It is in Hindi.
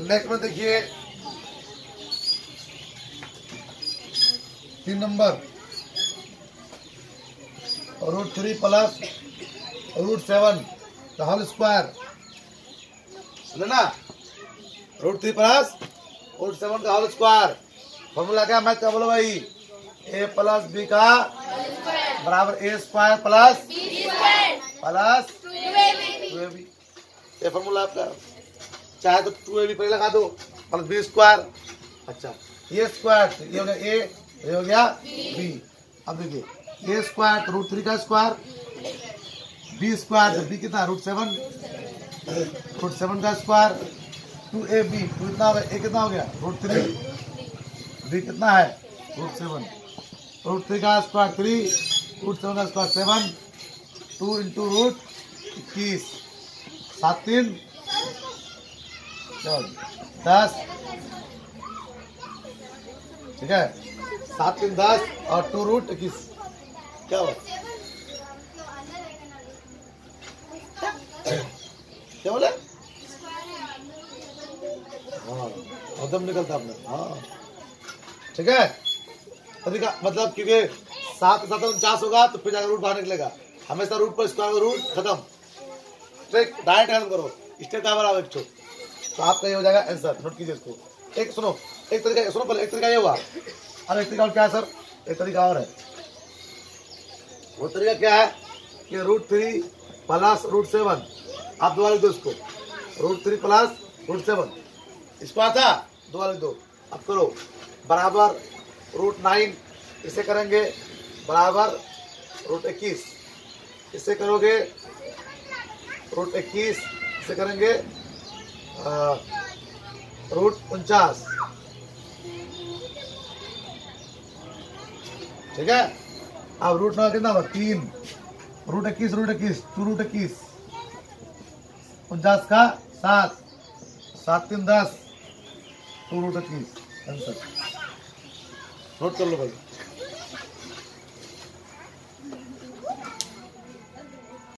नेक्स्ट में देखिए। तीन number. Root three plus root seven the whole square ना? Root three plus root seven का होल स्क्वायर फॉर्मूला क्या? मैं क्या बोलो भाई? ए प्लस बी का बराबर ए स्क्वायर प्लस प्लस ये फॉर्मूला आपका। चाहे तो टू ए बी पहले लगा दो, प्लस बी स्क्वायर। अच्छा ये स्क्वायर ये हो गया ए, ये हो गया बी। अब देखिए, ए स्क्वायर रूट थ्री का स्क्वायर, बी स्क्वायर बी कितना रूट सेवन रूट सेवन का square, two A B, two कितना ए कितना हो गया रूट थ्री बी कितना है? रूट सेवन रूट थ्री का स्क्वायर थ्री रूट सेवन का square seven two into root इक्कीस। सात तीन दस। ठीक है? सात तीन दस और टू रूट इक्कीस। क्या हुआ? क्या बोले? हाँ कदम निकलता अपने। हाँ। ठीक है? तरीका मतलब क्योंकि सात सात उनचास होगा तो फिर जाकर रूट बाहर निकलेगा। हमेशा रूट पर स्क्वायर रूट खत्म। स्ट्रेट डायरेक्ट खत्म करो। स्टेट का बराबर एक छो तो आपका ये हो जाएगा आंसर नोट कीजिए इसको. एक सुनो. एक तरीका, सुनो पहले, एक तरीका ये हुआ. और एक तरीका और क्या है सर एक तरीका और है. वो तरीका क्या है? कि root three plus root seven आप दोबारा लिख दो इसको. Root three plus root seven इसको आता दोबारा लिख दो. अब करो. बराबर रूट नाइन इसे करेंगे. बराबर रूट इक्कीस. इसे करोगे. रूट इक्कीस इसे करेंगे. रूट उनचास। ठीक है? अब रूट नौ कितना होगा? तीन। रूट इक्कीस रूट इक्कीस। टू रूट इक्कीस। उनचास का सात। सात तीन दस। टू रूट इक्कीस। आंसर नोट कर लो भाई।